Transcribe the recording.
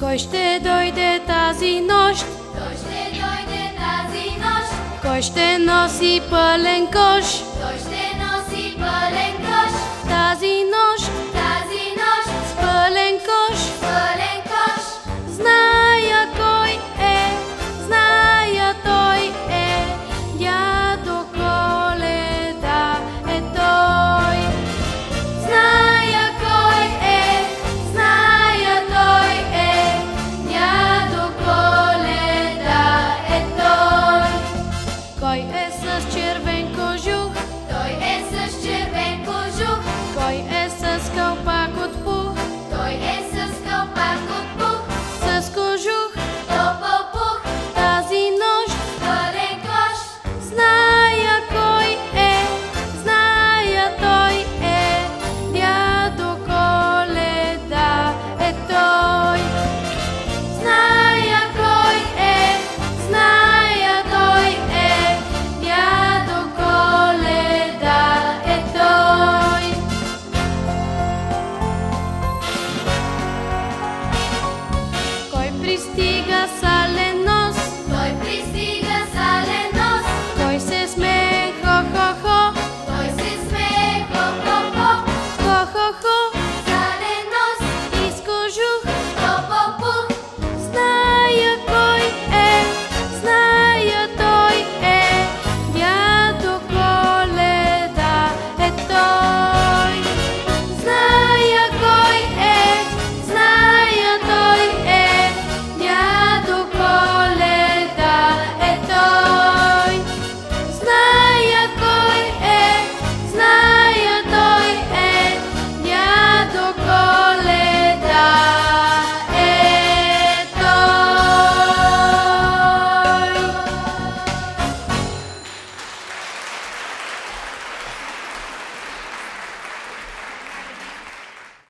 Кой ще дойде тази нощ? Кой ще дойде тази нощ? Кой ще носи пълен кош? Кой ще носи пълен кош? Той е с червен кожух. Той е с